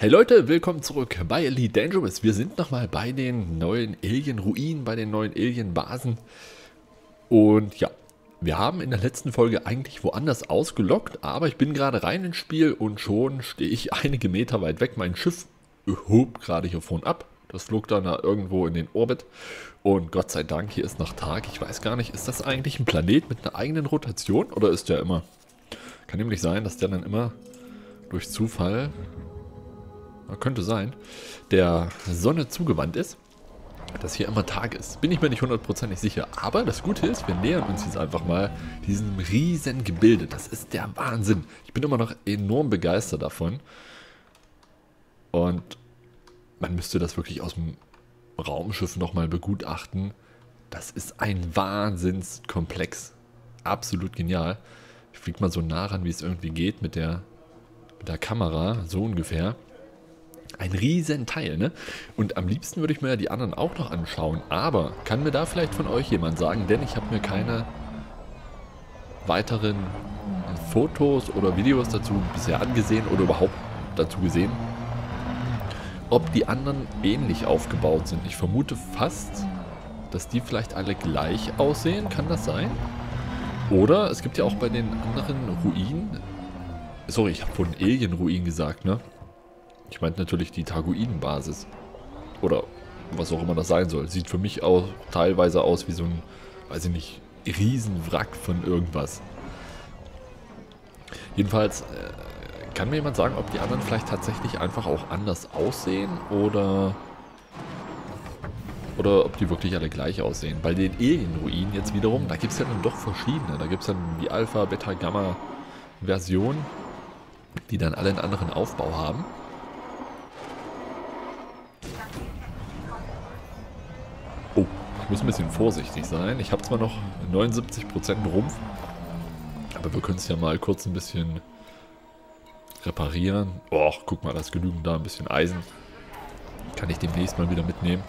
Hey Leute, willkommen zurück bei Elite Dangerous. Wir sind nochmal bei den neuen Alien-Ruinen, bei den neuen Alien-Basen. Und ja, wir haben in der letzten Folge eigentlich woanders ausgelockt, aber ich bin gerade rein ins Spiel und schon stehe ich einige Meter weit weg. Mein Schiff hob gerade hier vorne ab. Das flog dann da irgendwo in den Orbit. Und Gott sei Dank, hier ist noch Tag. Ich weiß gar nicht, ist das eigentlich ein Planet mit einer eigenen Rotation oder ist der immer... Kann nämlich sein, dass der dann immer durch Zufall könnte sein, der Sonne zugewandt ist, dass hier immer Tag ist. Bin ich mir nicht hundertprozentig sicher. Aber das Gute ist, wir nähern uns jetzt einfach mal diesem riesen Gebilde. Das ist der Wahnsinn. Ich bin immer noch enorm begeistert davon. Und man müsste das wirklich aus dem Raumschiff nochmal begutachten. Das ist ein Wahnsinnskomplex. Absolut genial. Ich fliege mal so nah ran, wie es irgendwie geht mit der, mit der Kamera, so ungefähr. Ein riesen Teil, ne? Und am liebsten würde ich mir ja die anderen auch noch anschauen. Aber kann mir da vielleicht von euch jemand sagen, denn ich habe mir keine weiteren Fotos oder Videos dazu bisher angesehen oder überhaupt dazu gesehen, ob die anderen ähnlich aufgebaut sind. Ich vermute fast, dass die vielleicht alle gleich aussehen. Kann das sein? Oder es gibt ja auch bei den anderen Ruinen... Sorry, ich habe von Alien-Ruinen gesagt, ne? Ich meinte natürlich die Targoiden-Basis. Oder was auch immer das sein soll. Sieht für mich auch teilweise aus wie so ein, weiß ich nicht, Riesenwrack von irgendwas. Jedenfalls, äh, kann mir jemand sagen, ob die anderen vielleicht tatsächlich einfach auch anders aussehen oder oder ob die wirklich alle gleich aussehen. Bei den Alien-Ruinen jetzt wiederum, da gibt es ja dann doch verschiedene. Da gibt es dann die Alpha, Beta, Gamma-Version, die dann alle einen anderen Aufbau haben. Muss ein bisschen vorsichtig sein. Ich habe zwar noch 79% Rumpf, aber wir können es ja mal kurz ein bisschen reparieren. Och, guck mal, da ist genügend da, ein bisschen Eisen. Kann ich demnächst mal wieder mitnehmen.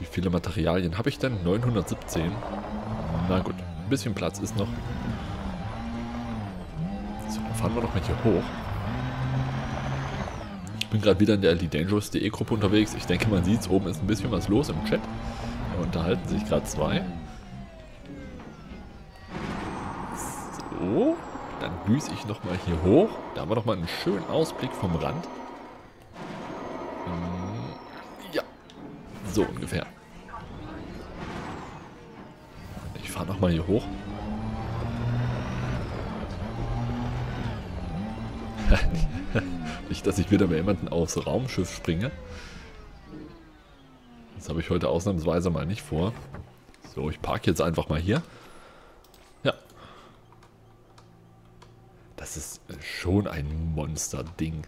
Wie viele Materialien habe ich denn? 917. Na gut, ein bisschen Platz ist noch. So, dann fahren wir doch mal hier hoch. Ich bin gerade wieder in der LD Gruppe unterwegs. Ich denke, man sieht es, oben ist ein bisschen was los im Chat unterhalten sich gerade zwei. So, dann düse ich nochmal hier hoch. Da haben wir nochmal einen schönen Ausblick vom Rand. Hm, ja, so ungefähr. Ich fahre nochmal hier hoch. Nicht, dass ich wieder bei jemanden aufs Raumschiff springe. Das habe ich heute ausnahmsweise mal nicht vor. So, ich parke jetzt einfach mal hier. Ja. Das ist schon ein Monster-Ding.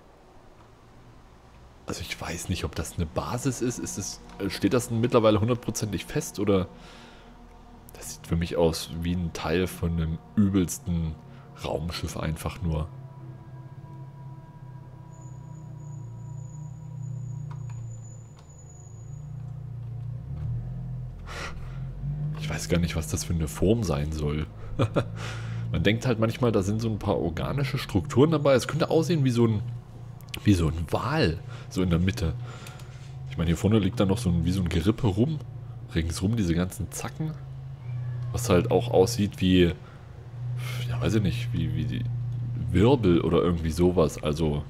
Also ich weiß nicht, ob das eine Basis ist. ist es, steht das mittlerweile hundertprozentig fest oder... Das sieht für mich aus wie ein Teil von einem übelsten Raumschiff einfach nur. Weiß gar nicht, was das für eine Form sein soll. Man denkt halt manchmal, da sind so ein paar organische Strukturen dabei. Es könnte aussehen wie so ein, wie so ein Wal, so in der Mitte. Ich meine, hier vorne liegt dann noch so ein, wie so ein Gerippe rum. Ringsrum diese ganzen Zacken. Was halt auch aussieht wie, ja, weiß ich nicht, wie, wie die Wirbel oder irgendwie sowas. Also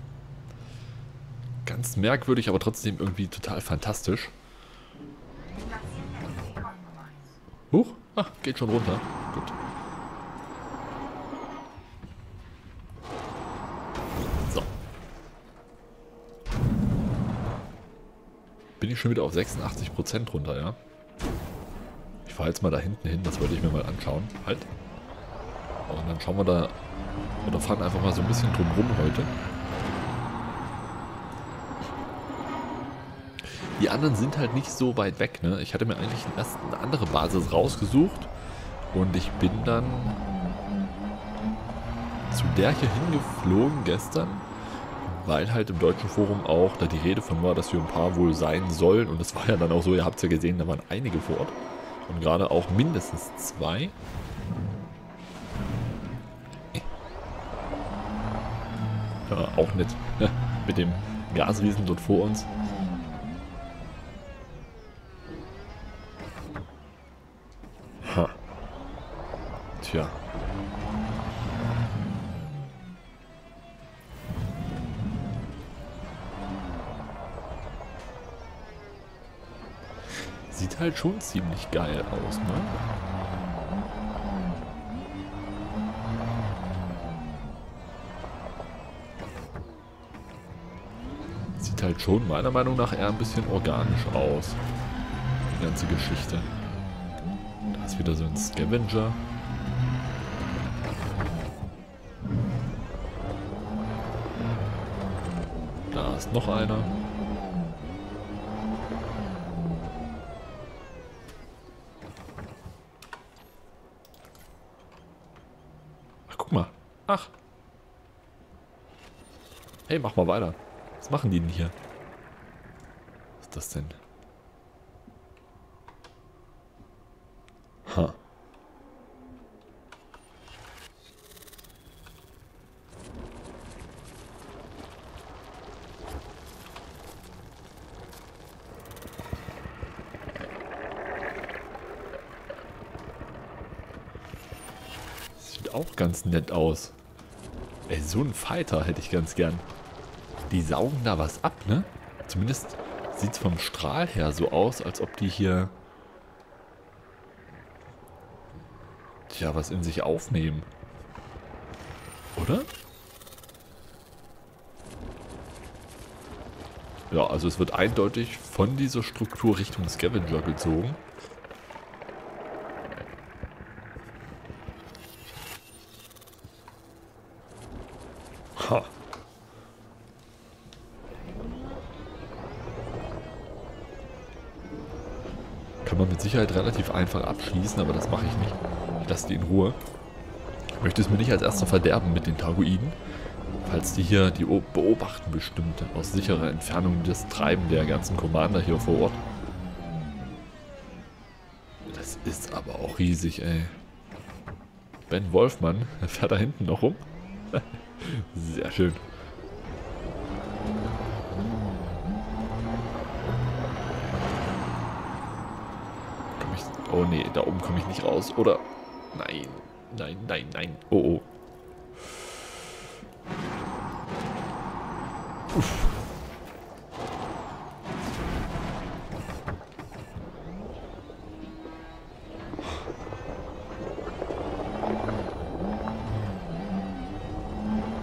ganz merkwürdig, aber trotzdem irgendwie total fantastisch. Huch, ach, geht schon runter. Gut. So. Bin ich schon wieder auf 86% runter, ja? Ich fahre jetzt mal da hinten hin, das wollte ich mir mal anschauen. Halt. Und dann schauen wir da, oder fahren einfach mal so ein bisschen drum rum heute. Die anderen sind halt nicht so weit weg. Ne? Ich hatte mir eigentlich erst eine andere Basis rausgesucht. Und ich bin dann zu der hier hingeflogen gestern. Weil halt im deutschen Forum auch da die Rede von war, dass hier ein paar wohl sein sollen. Und das war ja dann auch so, ihr habt es ja gesehen, da waren einige vor Ort. Und gerade auch mindestens zwei. Ja, auch nett. Mit dem Gasriesen dort vor uns. Tja. Sieht halt schon ziemlich geil aus, ne? Sieht halt schon meiner Meinung nach eher ein bisschen organisch aus. Die ganze Geschichte. Da ist wieder so ein Scavenger. Ist noch einer. Ach, guck mal. Ach. Hey, mach mal weiter. Was machen die denn hier? Was ist das denn? Auch ganz nett aus. Ey, so ein Fighter hätte ich ganz gern. Die saugen da was ab, ne? Zumindest sieht es vom Strahl her so aus, als ob die hier... Tja, was in sich aufnehmen. Oder? Ja, also es wird eindeutig von dieser Struktur Richtung Scavenger gezogen. Kann man mit Sicherheit relativ einfach abschließen, aber das mache ich nicht. Ich lasse die in Ruhe. Ich möchte es mir nicht als erster verderben mit den Tagoiden. Falls die hier, die beobachten bestimmt aus sicherer Entfernung das Treiben der ganzen Commander hier vor Ort. Das ist aber auch riesig, ey. Ben Wolfmann fährt da hinten noch rum. Sehr schön. Nee, da oben komme ich nicht raus. Oder? Nein, nein, nein, nein. Oh oh. Uff.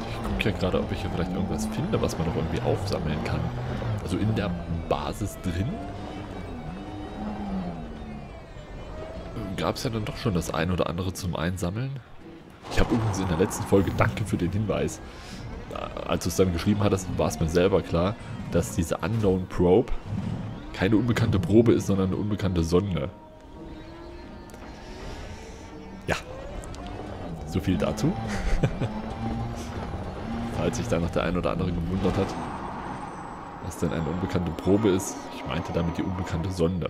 Ich gucke ja gerade, ob ich hier vielleicht irgendwas finde, was man noch irgendwie aufsammeln kann. Also in der Basis drin gab es ja dann doch schon das ein oder andere zum Einsammeln. Ich habe übrigens in der letzten Folge, danke für den Hinweis, als du es dann geschrieben hattest, war es mir selber klar, dass diese Unknown Probe keine unbekannte Probe ist, sondern eine unbekannte Sonde. Ja, so viel dazu. Falls sich da noch der ein oder andere gewundert hat, was denn eine unbekannte Probe ist. Ich meinte damit die unbekannte Sonde.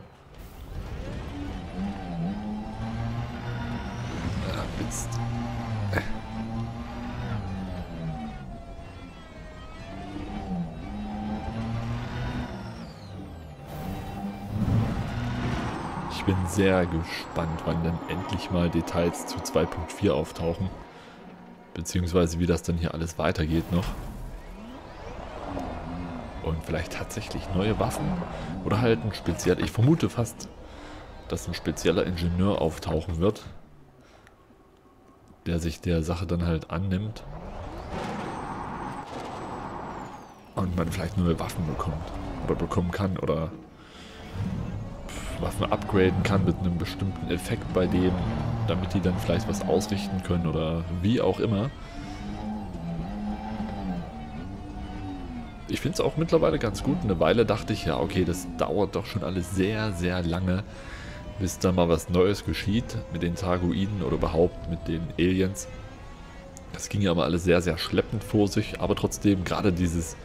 Sehr gespannt, wann dann endlich mal Details zu 2.4 auftauchen. Beziehungsweise wie das dann hier alles weitergeht noch. Und vielleicht tatsächlich neue Waffen. Oder halt ein speziell... Ich vermute fast, dass ein spezieller Ingenieur auftauchen wird. Der sich der Sache dann halt annimmt. Und man vielleicht neue Waffen bekommt. Oder bekommen kann. Oder Waffen upgraden kann mit einem bestimmten Effekt bei dem, damit die dann vielleicht was ausrichten können oder wie auch immer. Ich finde es auch mittlerweile ganz gut. Eine Weile dachte ich, ja okay, das dauert doch schon alles sehr, sehr lange, bis da mal was Neues geschieht mit den Targoiden oder überhaupt mit den Aliens. Das ging ja immer alles sehr, sehr schleppend vor sich, aber trotzdem gerade dieses,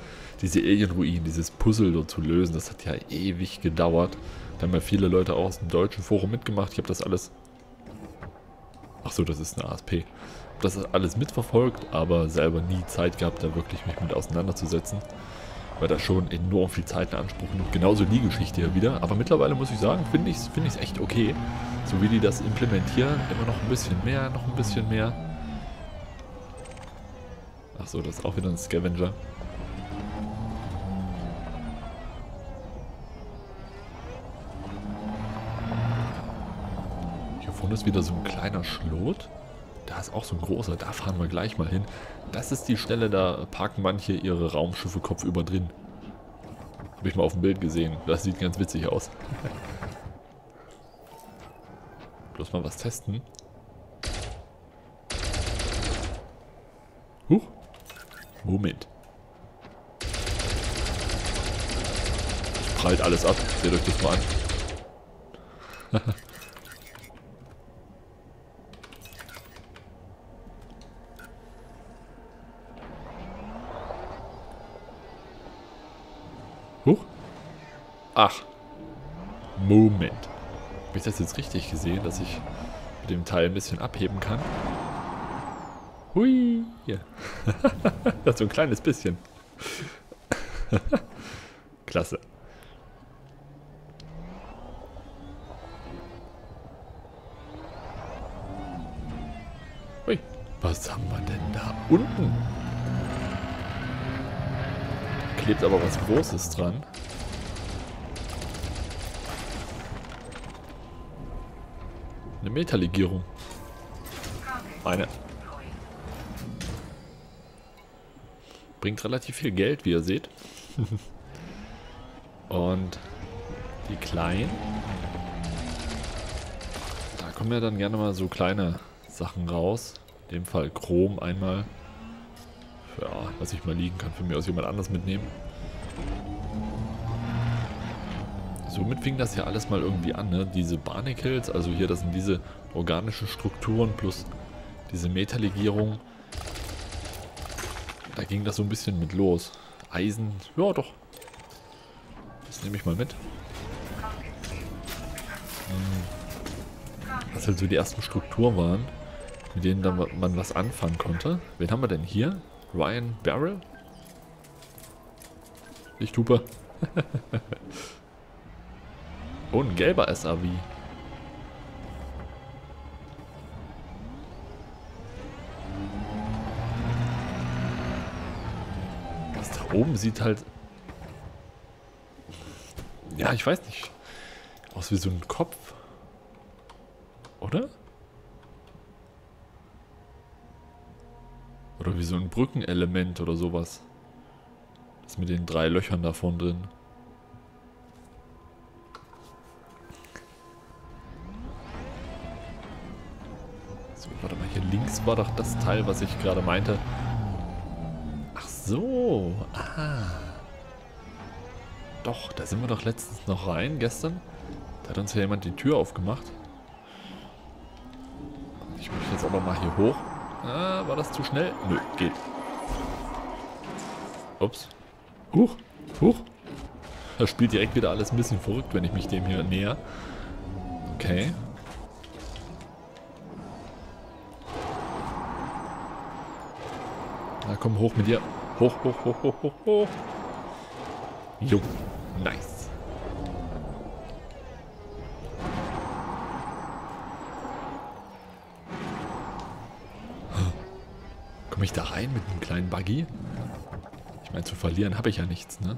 diese Alien-Ruinen, dieses Puzzle dort zu lösen, das hat ja ewig gedauert. Da haben ja viele Leute auch aus dem deutschen Forum mitgemacht. Ich habe das alles... Achso, das ist eine ASP. Ich habe das alles mitverfolgt, aber selber nie Zeit gehabt, da wirklich mich mit auseinanderzusetzen. weil das schon enorm viel Zeit in Anspruch nimmt. Genauso die Geschichte hier wieder. Aber mittlerweile muss ich sagen, finde ich es find echt okay. So wie die das implementieren. Immer noch ein bisschen mehr, noch ein bisschen mehr. Achso, das ist auch wieder ein Scavenger. Vorne ist wieder so ein kleiner Schlot. Da ist auch so ein großer, da fahren wir gleich mal hin. Das ist die Stelle, da parken manche ihre Raumschiffe kopfüber drin. Habe ich mal auf dem Bild gesehen. Das sieht ganz witzig aus. Bloß mal was testen. Huch. Moment. Prallt alles ab. Seht euch das mal an. Ach. Moment. Habe ich das jetzt richtig gesehen, dass ich mit dem Teil ein bisschen abheben kann? Hui. Hier. das ist so ein kleines bisschen. Klasse. Hui. Was haben wir denn da unten? klebt aber was Großes dran. Metalegierung. Eine. Bringt relativ viel Geld, wie ihr seht. Und die kleinen. Da kommen ja dann gerne mal so kleine Sachen raus. In dem Fall Chrom einmal ja, lass ich mal liegen, kann für mich aus jemand anders mitnehmen. Somit fing das ja alles mal irgendwie an, ne? Diese Barnacles, also hier, das sind diese organischen Strukturen plus diese Metalegierung. Da ging das so ein bisschen mit los. Eisen, ja doch. Das nehme ich mal mit. Was halt so die ersten Strukturen waren, mit denen dann man was anfangen konnte. Wen haben wir denn hier? Ryan Barrel? Nicht Hupe. oh, ein gelber SAV. Das da oben sieht halt... Ja, ich weiß nicht. Aus wie so ein Kopf. Oder? Oder wie so ein Brückenelement oder sowas. Das mit den drei Löchern da vorne drin. War doch das Teil, was ich gerade meinte. Ach so, ah. Doch, da sind wir doch letztens noch rein, gestern. Da hat uns ja jemand die Tür aufgemacht. Ich möchte jetzt aber mal hier hoch. Ah, war das zu schnell? Nö, geht. Ups. Huch, huch. Das spielt direkt wieder alles ein bisschen verrückt, wenn ich mich dem hier näher. Okay. Na komm, hoch mit dir. Hoch, hoch, hoch, hoch, hoch, hoch. Jo, nice. Komme ich da rein mit einem kleinen Buggy? Ich meine, zu verlieren habe ich ja nichts, ne?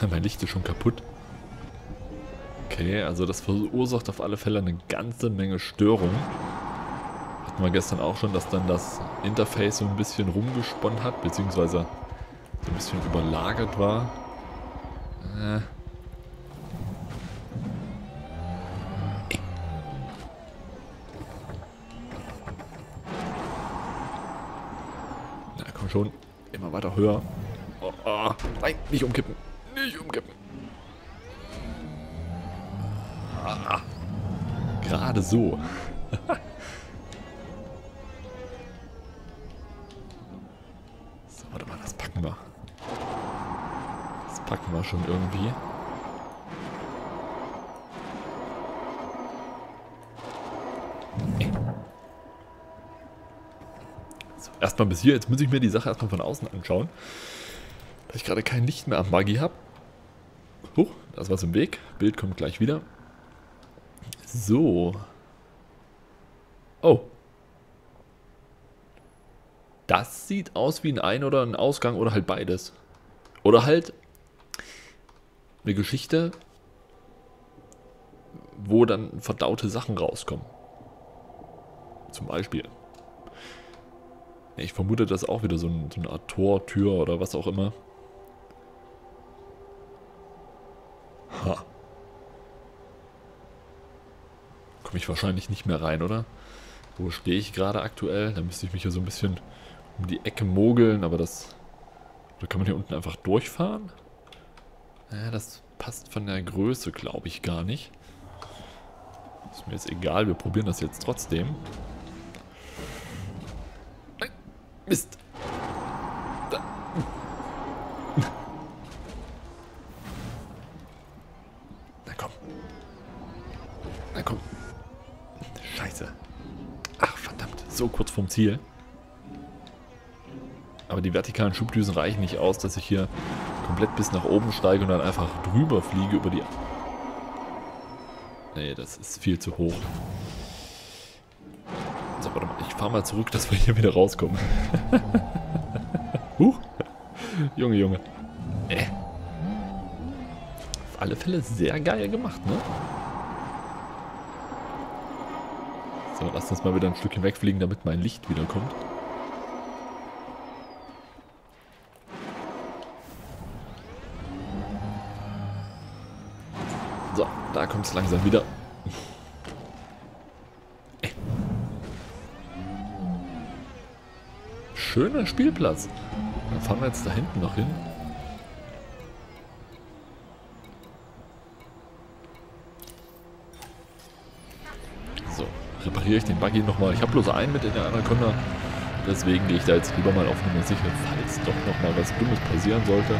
mein Licht ist schon kaputt. Okay, also das verursacht auf alle Fälle eine ganze Menge Störung. Hatten wir gestern auch schon, dass dann das Interface so ein bisschen rumgesponnen hat, beziehungsweise so ein bisschen überlagert war. Äh, schon. Immer weiter höher. Oh, oh. Nein, nicht umkippen. Nicht umkippen. Ah. Gerade so. so, packen wir schon irgendwie. So, erstmal bis hier. Jetzt muss ich mir die Sache erstmal von außen anschauen. Da ich gerade kein Licht mehr am Buggy habe. Huch, da ist was im Weg. Bild kommt gleich wieder. So. Oh. Das sieht aus wie ein Ein- oder ein Ausgang oder halt beides. Oder halt eine Geschichte, wo dann verdaute Sachen rauskommen. Zum Beispiel. Ich vermute, das ist auch wieder so, ein, so eine Art Tor, Tür oder was auch immer. Ha. Komme ich wahrscheinlich nicht mehr rein, oder? Wo stehe ich gerade aktuell? Da müsste ich mich ja so ein bisschen um die Ecke mogeln, aber das... Oder kann man hier unten einfach durchfahren? Ja, das passt von der Größe, glaube ich, gar nicht. Ist mir jetzt egal, wir probieren das jetzt trotzdem. Mist. Na komm. Na komm. Scheiße. Ach, verdammt. So kurz vom Ziel. Aber die vertikalen Schubdüsen reichen nicht aus, dass ich hier komplett bis nach oben steige und dann einfach drüber fliege über die... Nee, das ist viel zu hoch. So, warte mal. Ich fahre mal zurück, dass wir hier wieder rauskommen. Huch. Junge, Junge. Äh. Auf alle Fälle sehr geil gemacht, ne? So, lass uns mal wieder ein Stückchen wegfliegen, damit mein Licht wiederkommt. So, kommt es langsam wieder. Schöner Spielplatz. Dann fahren wir jetzt da hinten noch hin. So, repariere ich den Buggy nochmal. Ich habe bloß einen mit in der Anaconda. Deswegen gehe ich da jetzt lieber mal auf Nummer sicher, falls doch nochmal was Dummes passieren sollte.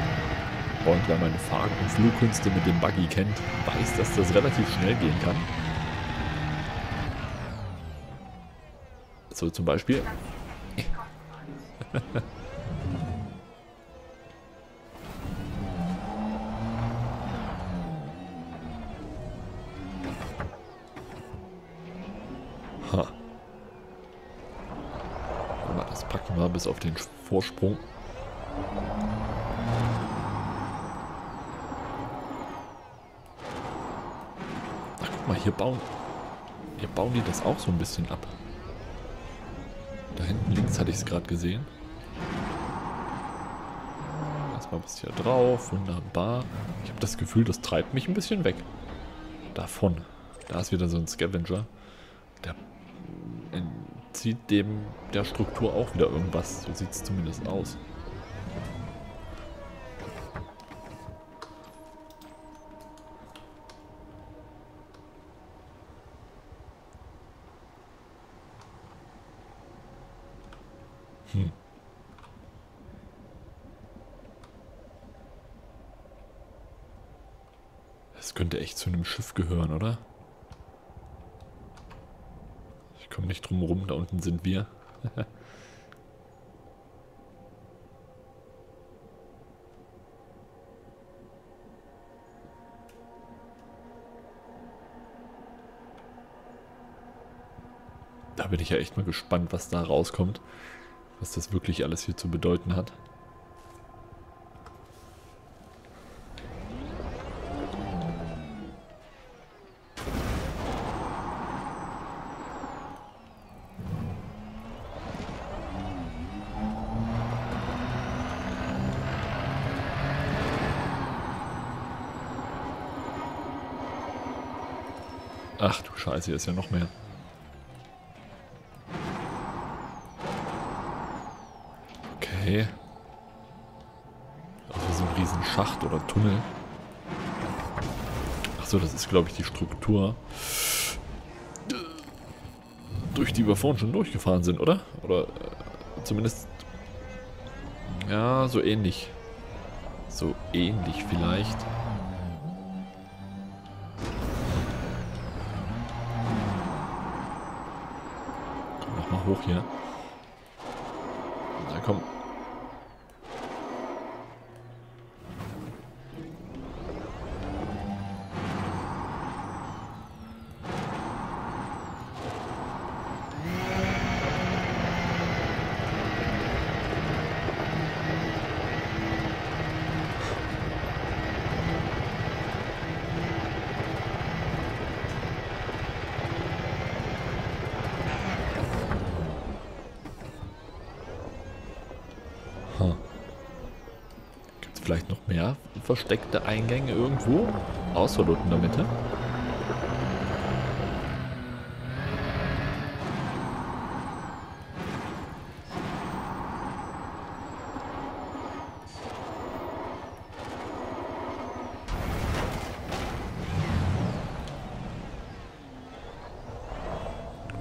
Und wer meine Fahr- und Flugkünste mit dem Buggy kennt, weiß, dass das relativ schnell gehen kann. So zum Beispiel. ha. Das packen wir bis auf den Vorsprung. Ach, guck mal, hier bauen, hier bauen die das auch so ein bisschen ab. Da hinten links hatte ich es gerade gesehen. Erstmal bis hier drauf, wunderbar. Ich habe das Gefühl, das treibt mich ein bisschen weg. Davon. Da ist wieder so ein Scavenger. Der entzieht dem der Struktur auch wieder irgendwas. So sieht es zumindest aus. Hm. Das könnte echt zu einem Schiff gehören, oder? Ich komme nicht drum rum, da unten sind wir. da bin ich ja echt mal gespannt, was da rauskommt. Was das wirklich alles hier zu bedeuten hat. Ach du Scheiße, hier ist ja noch mehr. Also so ein riesen Schacht oder Tunnel. Achso, das ist glaube ich die Struktur. Durch die wir vorhin schon durchgefahren sind, oder? Oder äh, zumindest... Ja, so ähnlich. So ähnlich vielleicht. Komm, mach mal hoch hier. Ja, komm. Gibt es vielleicht noch mehr versteckte Eingänge irgendwo? Außer dort in der Mitte?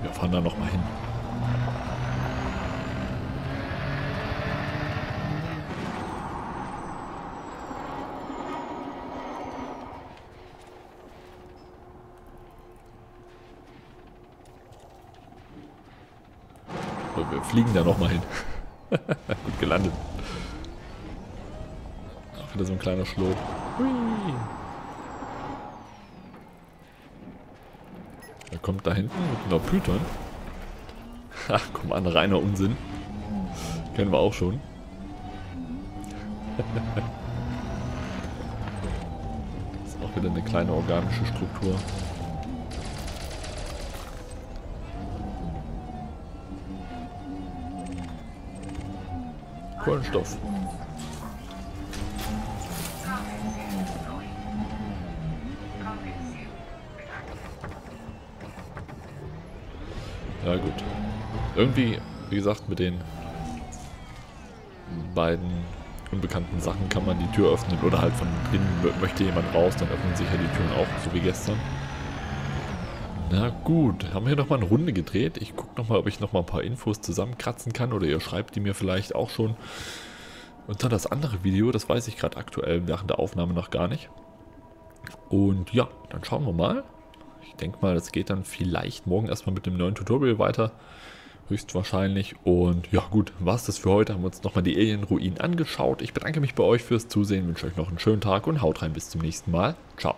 Wir fahren da nochmal hin. So, wir fliegen da nochmal hin. Gut gelandet. Auch wieder so ein kleiner Schlot. Hui. Er kommt da hinten mit einer Python. Ach, komm an, reiner Unsinn. Kennen wir auch schon. das ist auch wieder eine kleine organische Struktur. Kohlenstoff. Ja gut. Irgendwie, wie gesagt, mit den beiden unbekannten Sachen kann man die Tür öffnen oder halt von drinnen möchte jemand raus, dann öffnen sich ja die Türen auch, so wie gestern. Na gut, haben wir hier nochmal eine Runde gedreht. Ich gucke nochmal, ob ich nochmal ein paar Infos zusammenkratzen kann oder ihr schreibt die mir vielleicht auch schon unter das andere Video. Das weiß ich gerade aktuell während der Aufnahme noch gar nicht. Und ja, dann schauen wir mal. Ich denke mal, das geht dann vielleicht morgen erstmal mit dem neuen Tutorial weiter. Höchstwahrscheinlich. Und ja gut, war es das für heute. Haben wir uns nochmal die Alien-Ruinen angeschaut. Ich bedanke mich bei euch fürs Zusehen, wünsche euch noch einen schönen Tag und haut rein bis zum nächsten Mal. Ciao.